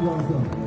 Ngon.